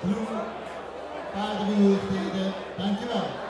Bloem, Paardenbehoortheden. Dankjewel.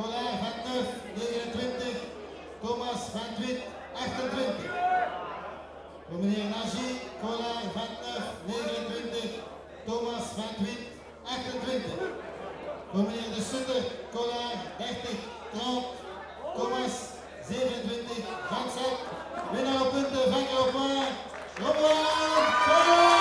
Colin van Neuf 29, Thomas van Twit 28. Voor meneer Nagy, Colin van Neuf 29, Thomas van Twit 28. Voor meneer De Sutter, Colin 30, 30, Thomas 27, Van Zak. Winnaar op punten, Van Romain, Romain!